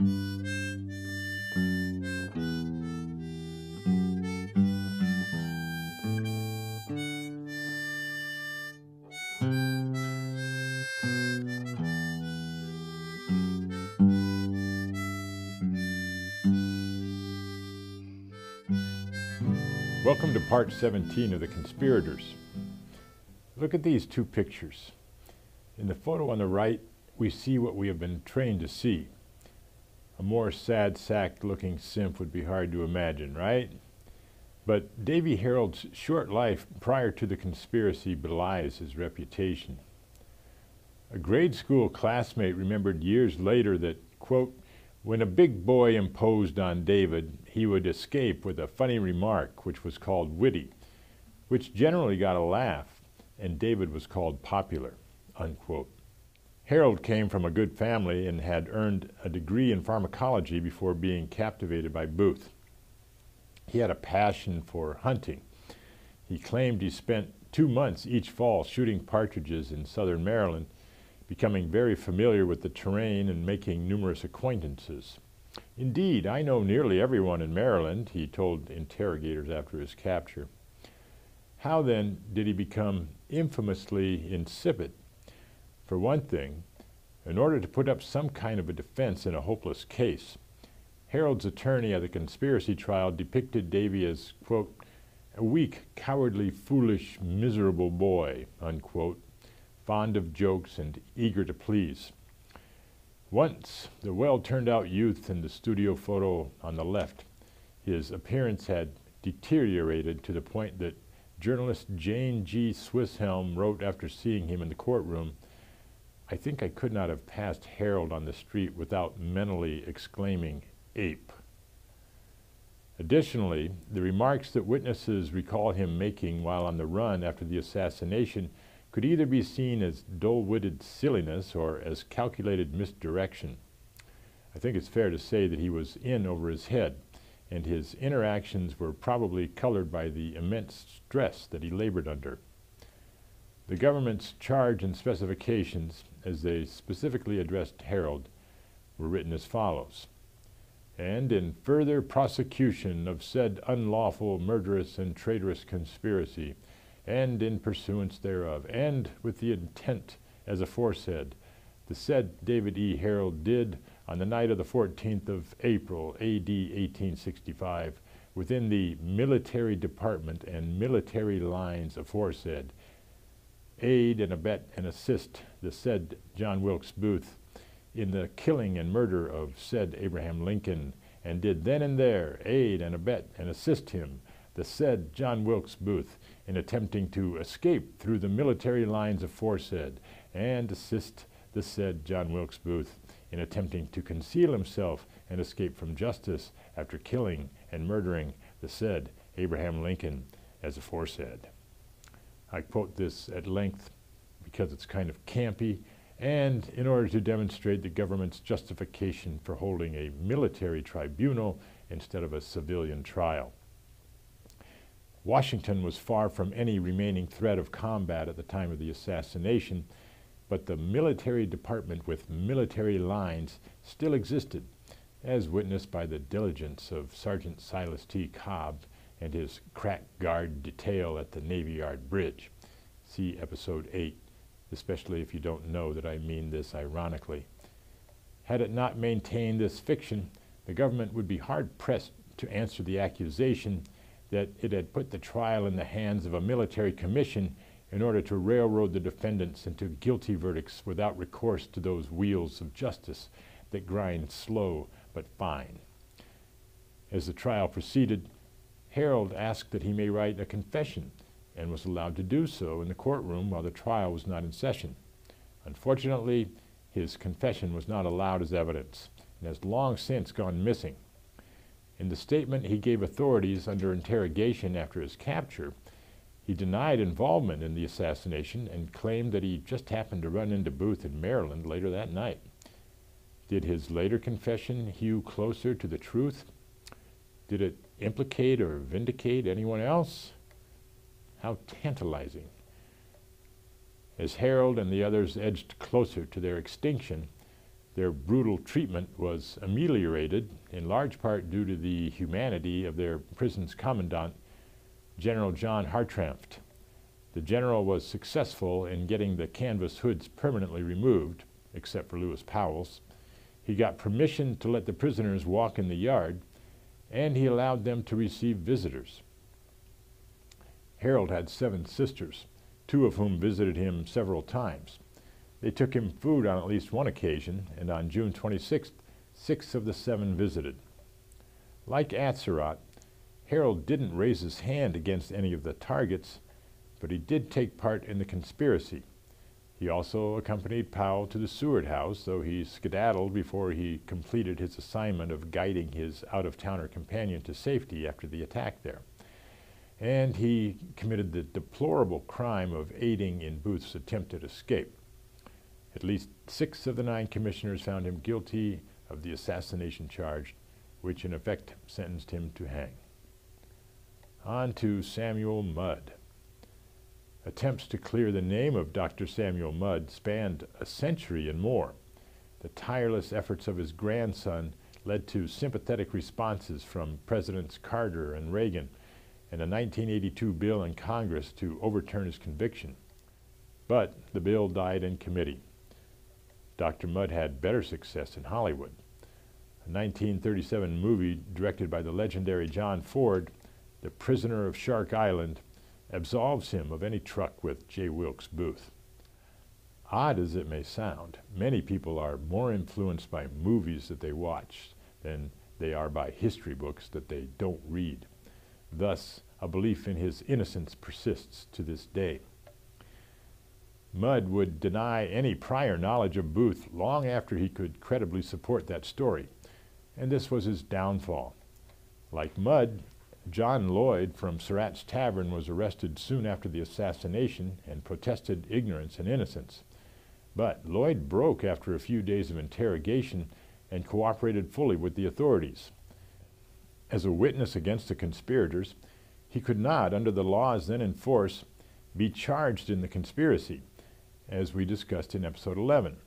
Welcome to part 17 of The Conspirators. Look at these two pictures. In the photo on the right, we see what we have been trained to see. A more sad sack looking simp would be hard to imagine, right? But Davey Herold's short life prior to the conspiracy belies his reputation. A grade school classmate remembered years later that, quote, when a big boy imposed on David, he would escape with a funny remark which was called witty, which generally got a laugh, and David was called popular. Unquote. Herold came from a good family and had earned a degree in pharmacology before being captivated by Booth. He had a passion for hunting. He claimed he spent two months each fall shooting partridges in southern Maryland becoming very familiar with the terrain and making numerous acquaintances. Indeed, I know nearly everyone in Maryland, he told interrogators after his capture. How then did he become infamously insipid? For one thing, in order to put up some kind of a defense in a hopeless case, Herold's attorney at the conspiracy trial depicted Davey as, quote, a weak, cowardly, foolish, miserable boy, unquote, fond of jokes and eager to please. Once, the well-turned-out youth in the studio photo on the left, his appearance had deteriorated to the point that journalist Jane G. Swisshelm wrote after seeing him in the courtroom, I think I could not have passed Herold on the street without mentally exclaiming, ape. Additionally, the remarks that witnesses recall him making while on the run after the assassination could either be seen as dull-witted silliness or as calculated misdirection. I think it's fair to say that he was in over his head, and his interactions were probably colored by the immense stress that he labored under. The government's charge and specifications, as they specifically addressed Herold, were written as follows. And in further prosecution of said unlawful, murderous, and traitorous conspiracy, and in pursuance thereof, and with the intent as aforesaid, the said David E. Herold did on the night of the 14th of April, A.D. 1865, within the military department and military lines aforesaid, aid and abet and assist the said John Wilkes Booth in the killing and murder of said Abraham Lincoln, and did then and there aid and abet and assist him, the said John Wilkes Booth, in attempting to escape through the military lines aforesaid, and assist the said John Wilkes Booth in attempting to conceal himself and escape from justice after killing and murdering the said Abraham Lincoln as aforesaid. I quote this at length because it's kind of campy and in order to demonstrate the government's justification for holding a military tribunal instead of a civilian trial. Washington was far from any remaining threat of combat at the time of the assassination, but the military department with military lines still existed, as witnessed by the diligence of Sergeant Silas T. Cobb and his crack guard detail at the Navy Yard Bridge. See episode 8, especially if you don't know that I mean this ironically. Had it not maintained this fiction, the government would be hard-pressed to answer the accusation that it had put the trial in the hands of a military commission in order to railroad the defendants into guilty verdicts without recourse to those wheels of justice that grind slow but fine. As the trial proceeded, Herold asked that he may write a confession and was allowed to do so in the courtroom while the trial was not in session. Unfortunately, his confession was not allowed as evidence and has long since gone missing. In the statement he gave authorities under interrogation after his capture, he denied involvement in the assassination and claimed that he just happened to run into Booth in Maryland later that night. Did his later confession hew closer to the truth? Did it implicate or vindicate anyone else? How tantalizing. As Herold and the others edged closer to their extinction, Their brutal treatment was ameliorated in large part due to the humanity of their prison's commandant, General John Hartranft. The general was successful in getting the canvas hoods permanently removed, except for Lewis Powell's. He got permission to let the prisoners walk in the yard, and he allowed them to receive visitors. Herold had seven sisters, two of whom visited him several times. They took him food on at least one occasion, and on June 26th, six of the seven visited. Like Atzerodt, Herold didn't raise his hand against any of the targets, but he did take part in the conspiracy. He also accompanied Powell to the Seward house, though he skedaddled before he completed his assignment of guiding his out-of-towner companion to safety after the attack there. And he committed the deplorable crime of aiding in Booth's attempted escape. At least six of the nine commissioners found him guilty of the assassination charge, which in effect sentenced him to hang. On to Samuel Mudd. Attempts to clear the name of Dr. Samuel Mudd spanned a century and more. The tireless efforts of his grandson led to sympathetic responses from Presidents Carter and Reagan and a 1982 bill in Congress to overturn his conviction. But the bill died in committee. Dr. Mudd had better success in Hollywood. A 1937 movie directed by the legendary John Ford, The Prisoner of Shark Island, absolves him of any truck with J. Wilkes Booth. Odd as it may sound, many people are more influenced by movies that they watch than they are by history books that they don't read. Thus, a belief in his innocence persists to this day. Mudd would deny any prior knowledge of Booth long after he could credibly support that story, and this was his downfall. Like Mudd, John Lloyd from Surratt's Tavern was arrested soon after the assassination and protested ignorance and innocence. But Lloyd broke after a few days of interrogation and cooperated fully with the authorities. As a witness against the conspirators, he could not, under the laws then in force, be charged in the conspiracy, as we discussed in episode 11.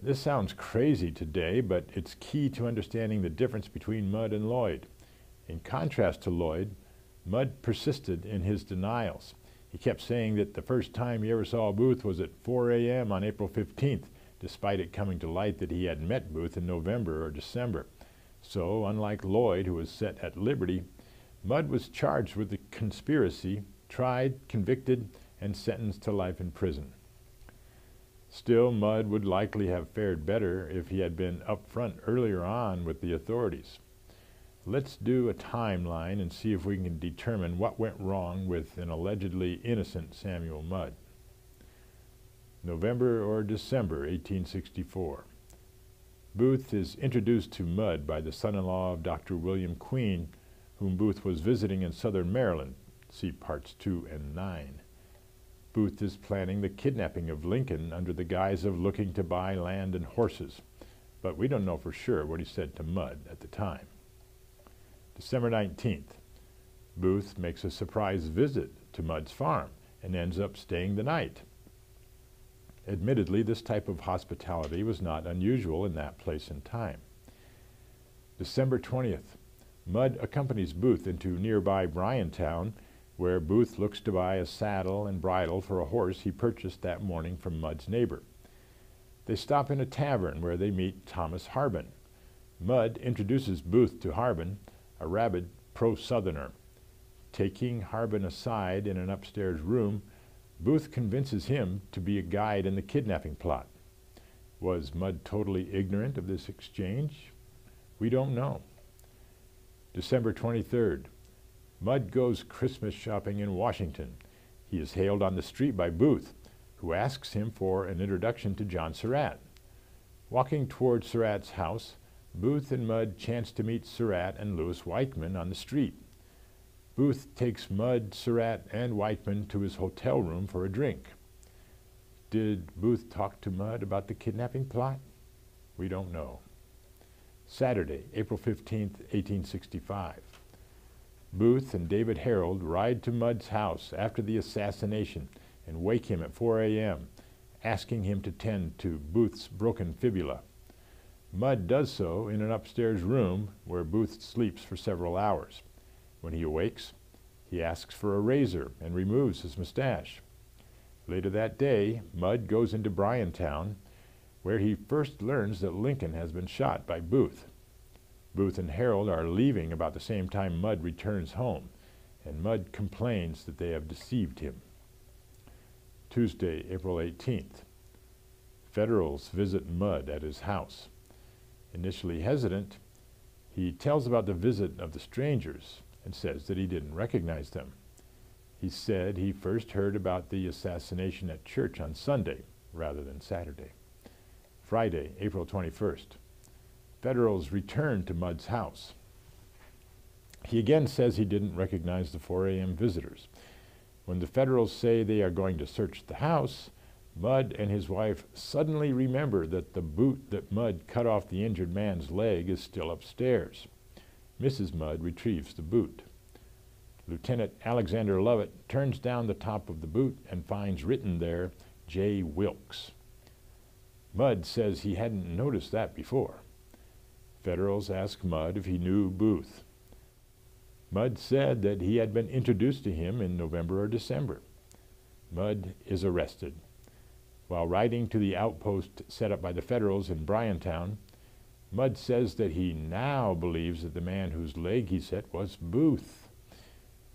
This sounds crazy today, but it's key to understanding the difference between Mudd and Lloyd. In contrast to Lloyd, Mudd persisted in his denials. He kept saying that the first time he ever saw Booth was at 4 a.m. on April 15th, despite it coming to light that he had met Booth in November or December. So, unlike Lloyd, who was set at liberty, Mudd was charged with the conspiracy, tried, convicted, and sentenced to life in prison. Still, Mudd would likely have fared better if he had been upfront earlier on with the authorities. Let's do a timeline and see if we can determine what went wrong with an allegedly innocent Samuel Mudd. November or December 1864. Booth is introduced to Mudd by the son-in-law of Dr. William Queen, whom Booth was visiting in southern Maryland. See parts 2 and 9. Booth is planning the kidnapping of Lincoln under the guise of looking to buy land and horses, but we don't know for sure what he said to Mudd at the time. December 19th, Booth makes a surprise visit to Mudd's farm and ends up staying the night. Admittedly, this type of hospitality was not unusual in that place and time. December 20th, Mudd accompanies Booth into nearby Bryantown, where Booth looks to buy a saddle and bridle for a horse he purchased that morning from Mudd's neighbor. They stop in a tavern where they meet Thomas Harbin. Mudd introduces Booth to Harbin, a rabid pro-Southerner. Taking Harbin aside in an upstairs room, Booth convinces him to be a guide in the kidnapping plot. Was Mudd totally ignorant of this exchange? We don't know. December 23rd. Mudd goes Christmas shopping in Washington. He is hailed on the street by Booth, who asks him for an introduction to John Surratt. Walking toward Surratt's house, Booth and Mudd chance to meet Surratt and Louis Weichmann on the street. Booth takes Mudd, Surratt, and Weichmann to his hotel room for a drink. Did Booth talk to Mudd about the kidnapping plot? We don't know. Saturday, April 15, 1865. Booth and David Herold ride to Mudd's house after the assassination and wake him at 4 a.m., asking him to tend to Booth's broken fibula. Mudd does so in an upstairs room where Booth sleeps for several hours. When he awakes, he asks for a razor and removes his mustache. Later that day, Mudd goes into Bryantown, where he first learns that Lincoln has been shot by Booth. Booth and Herold are leaving about the same time Mudd returns home, and Mudd complains that they have deceived him. Tuesday, April 18th. Federals visit Mudd at his house. Initially hesitant, he tells about the visit of the strangers and says that he didn't recognize them. He said he first heard about the assassination at church on Sunday rather than Saturday. Friday, April 21st. Federals returned to Mudd's house. He again says he didn't recognize the 4 a.m. visitors. When the Federals say they are going to search the house, Mudd and his wife suddenly remember that the boot that Mudd cut off the injured man's leg is still upstairs. Mrs. Mudd retrieves the boot. Lieutenant Alexander Lovett turns down the top of the boot and finds written there, J. Wilkes. Mudd says he hadn't noticed that before. Federals ask Mudd if he knew Booth. Mudd said that he had been introduced to him in November or December. Mudd is arrested. While riding to the outpost set up by the Federals in Bryantown, Mudd says that he now believes that the man whose leg he set was Booth.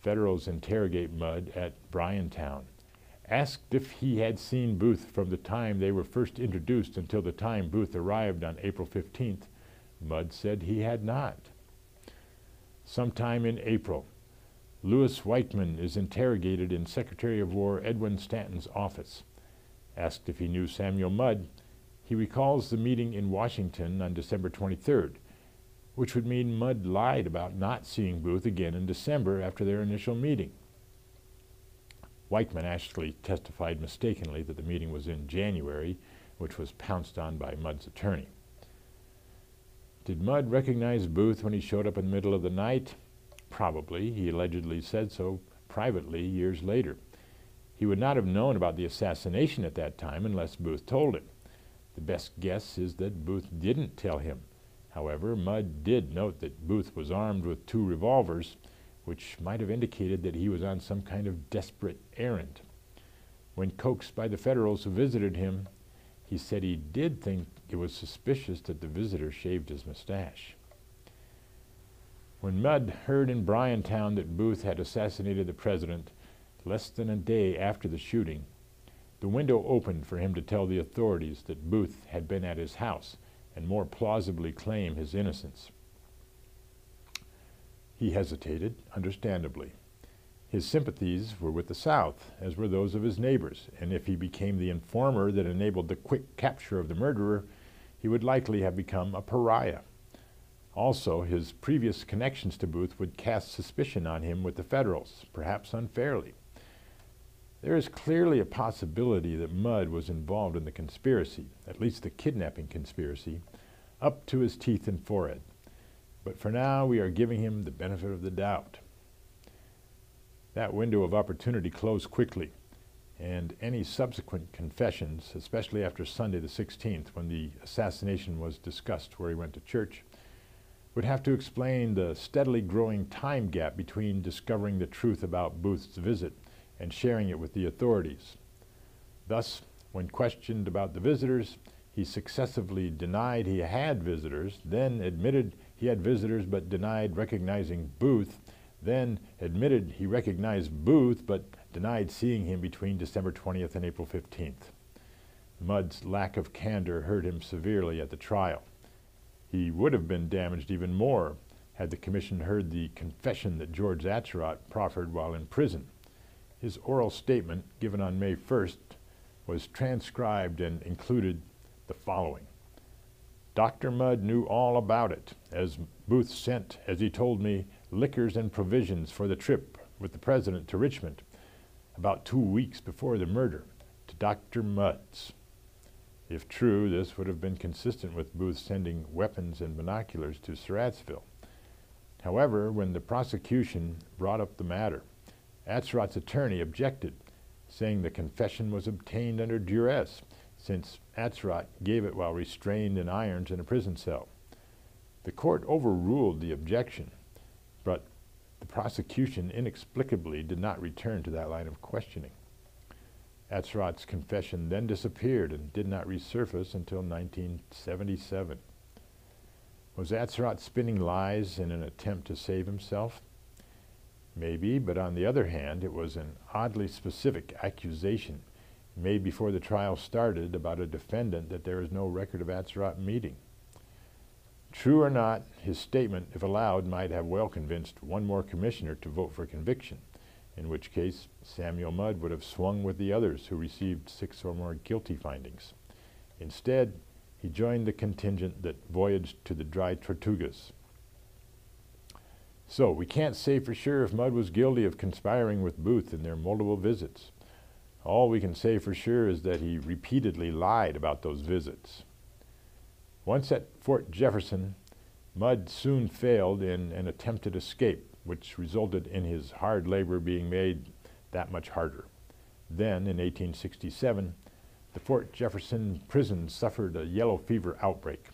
Federals interrogate Mudd at Bryantown. Asked if he had seen Booth from the time they were first introduced until the time Booth arrived on April 15th, Mudd said he had not sometime in April. Louis Weichmann is interrogated in Secretary of War Edwin Stanton's office. Asked if he knew Samuel Mudd, he recalls the meeting in Washington on December 23rd, which would mean Mudd lied about not seeing Booth again in December after their initial meeting. Weichmann actually testified mistakenly that the meeting was in January, which was pounced on by Mudd's attorney. Did Mudd recognize Booth when he showed up in the middle of the night? Probably. He allegedly said so privately years later. He would not have known about the assassination at that time unless Booth told him. The best guess is that Booth didn't tell him. However, Mudd did note that Booth was armed with two revolvers, which might have indicated that he was on some kind of desperate errand. When coaxed by the Federals who visited him, he said he did think it was suspicious that the visitor shaved his mustache. When Mudd heard in Bryantown that Booth had assassinated the president less than a day after the shooting, the window opened for him to tell the authorities that Booth had been at his house and more plausibly claim his innocence. He hesitated, understandably. His sympathies were with the South, as were those of his neighbors, and if he became the informer that enabled the quick capture of the murderer, he would likely have become a pariah. Also, his previous connections to Booth would cast suspicion on him with the Federals, perhaps unfairly. There is clearly a possibility that Mudd was involved in the conspiracy, at least the kidnapping conspiracy, up to his teeth and forehead. But for now, we are giving him the benefit of the doubt. That window of opportunity closed quickly, and any subsequent confessions, especially after Sunday the 16th, when the assassination was discussed where he went to church, would have to explain the steadily growing time gap between discovering the truth about Booth's visit and sharing it with the authorities. Thus, when questioned about the visitors, he successively denied he had visitors, then admitted he had visitors but denied recognizing Booth, then admitted he recognized Booth but denied seeing him between December 20th and April 15th. Mudd's lack of candor hurt him severely at the trial. He would have been damaged even more had the commission heard the confession that George Atzerodt proffered while in prison. His oral statement, given on May 1st, was transcribed and included the following. Dr. Mudd knew all about it, as Booth sent, as he told me, liquors and provisions for the trip with the president to Richmond about two weeks before the murder to Dr. Mudd's. If true, this would have been consistent with Booth sending weapons and binoculars to Surrattsville. However, when the prosecution brought up the matter, Atzerodt's attorney objected, saying the confession was obtained under duress, since Atzerodt gave it while restrained in irons in a prison cell. The court overruled the objection, but the prosecution inexplicably did not return to that line of questioning. Atzerodt's confession then disappeared and did not resurface until 1977. Was Atzerodt spinning lies in an attempt to save himself? Maybe, but on the other hand, it was an oddly specific accusation made before the trial started about a defendant that there is no record of Atzerodt meeting. True or not, his statement, if allowed, might have well convinced one more commissioner to vote for conviction, in which case Samuel Mudd would have swung with the others who received six or more guilty findings. Instead, he joined the contingent that voyaged to the dry Tortugas. So, we can't say for sure if Mudd was guilty of conspiring with Booth in their multiple visits. All we can say for sure is that he repeatedly lied about those visits. Once at Fort Jefferson, Mudd soon failed in an attempted escape, which resulted in his hard labor being made that much harder. Then, in 1867, the Fort Jefferson prison suffered a yellow fever outbreak.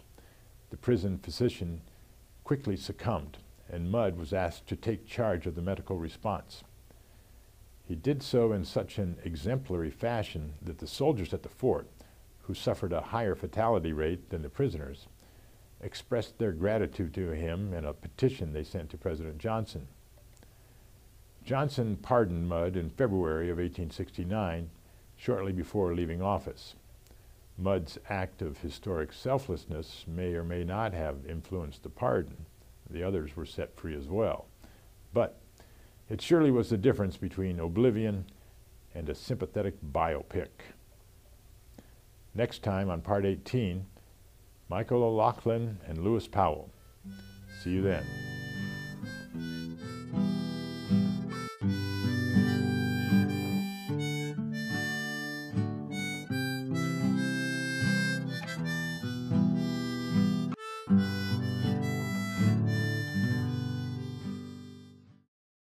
The prison physician quickly succumbed, and Mudd was asked to take charge of the medical response. He did so in such an exemplary fashion that the soldiers at the fort, who suffered a higher fatality rate than the prisoners, expressed their gratitude to him in a petition they sent to President Johnson. Johnson pardoned Mudd in February of 1869, shortly before leaving office. Mudd's act of historic selflessness may or may not have influenced the pardon. The others were set free as well. But it surely was the difference between oblivion and a sympathetic biopic. Next time on Part 18, Michael O'Laughlen and Lewis Powell. See you then.